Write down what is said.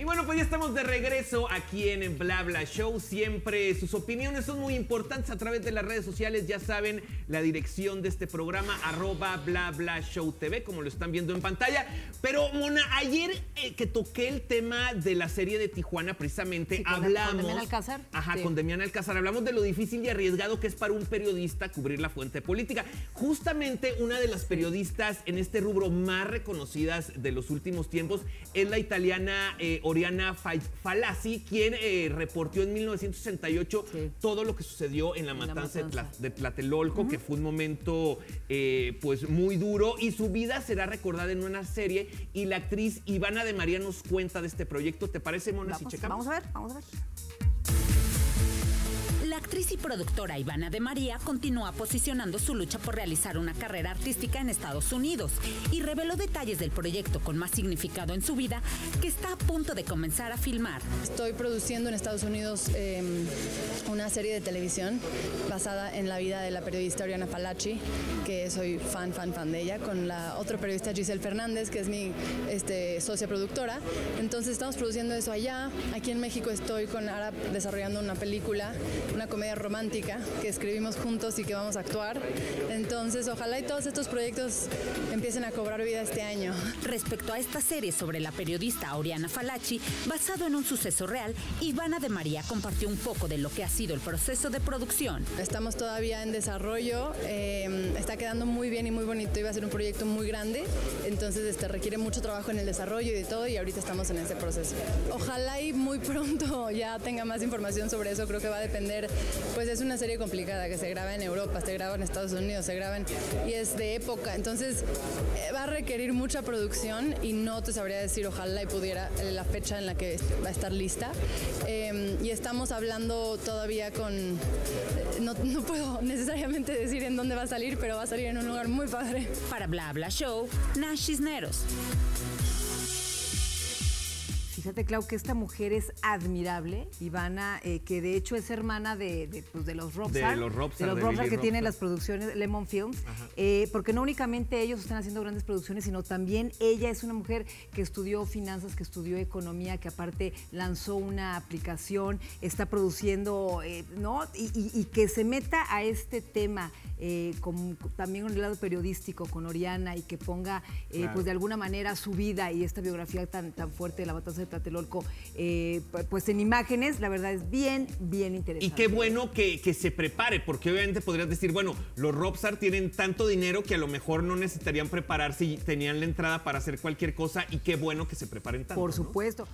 Y bueno, pues ya estamos de regreso aquí en Bla Bla Show. Siempre sus opiniones son muy importantes a través de las redes sociales. Ya saben la dirección de este programa, arroba Bla Bla Show TV, como lo están viendo en pantalla. Pero, Mona, ayer eh, que toqué el tema de la serie de Tijuana, precisamente Sí, con- hablamos. con Demián Alcázar. Ajá, Sí. con Demián Alcázar. Hablamos de lo difícil y arriesgado que es para un periodista cubrir la fuente política. Justamente una de las periodistas en este rubro más reconocidas de los últimos tiempos es la italiana eh, Oriana Fa- Falassi, quien eh, reportó en 1968 Sí. todo lo que sucedió en la En la matanza, de Tla- matanza. de, Tlatelolco, que fue un momento eh, pues muy duro y su vida será recordada en una serie y la actriz Ivana de María nos cuenta de este proyecto. ¿Te parece, Mona, si Vamos, checamos? vamos a ver, vamos a ver. Actriz y productora Ivana de María continúa posicionando su lucha por realizar una carrera artística en Estados Unidos y reveló detalles del proyecto con más significado en su vida que está a punto de comenzar a filmar. Estoy produciendo en Estados Unidos eh, una serie de televisión basada en la vida de la periodista Oriana Falacci, que soy fan, fan, fan de ella, con la otra periodista Giselle Fernández, que es mi este, socia productora. Entonces estamos produciendo eso allá. Aquí en México estoy con Ara desarrollando una película, una comedia romántica que escribimos juntos y que vamos a actuar. Entonces ojalá y todos estos proyectos empiecen a cobrar vida este año. Respecto a esta serie sobre la periodista Oriana Falacci, basado en un suceso real, Ivana de María compartió un poco de lo que ha sido el proceso de producción. Estamos todavía en desarrollo, eh, está quedando muy bien y muy bonito, iba a ser un proyecto muy grande, entonces este, requiere mucho trabajo en el desarrollo y de todo y ahorita estamos en ese proceso. Ojalá y muy pronto ya tenga más información sobre eso, creo que va a depender, pues es una serie complicada que se graba en Europa, se graba en Estados Unidos, se graba en, y es de época, entonces eh, va a requerir mucha producción y no te sabría decir ojalá y pudiera eh, la fecha en la que va a estar lista. Eh, y estamos hablando todavía con, eh, no, no puedo necesariamente decir en dónde va a salir, pero va a salir en un lugar muy padre. Para Bla Bla Show, Nash Cisneros. Fíjate, Clau, que esta mujer es admirable, Ivana, eh, que de hecho es hermana de, de, pues, de los Robsar. De los Robsar, De los Robsar que tienen las producciones Lemon Films. eh, porque no únicamente ellos están haciendo grandes producciones, sino también ella es una mujer que estudió finanzas, que estudió economía, que aparte lanzó una aplicación, está produciendo, eh, ¿no? Y, y- y que se meta a este tema. con- también con el lado periodístico, con Oriana, y que ponga, Claro. pues de alguna manera, su vida y esta biografía tan, tan fuerte de la matanza de Tlatelolco, eh, pu- pues en imágenes, la verdad es bien, bien interesante. Y qué bueno que, que se prepare, porque obviamente podrías decir, bueno, los Robstar tienen tanto dinero que a lo mejor no necesitarían prepararse y tenían la entrada para hacer cualquier cosa, y qué bueno que se preparen tanto. Por ¿no? supuesto.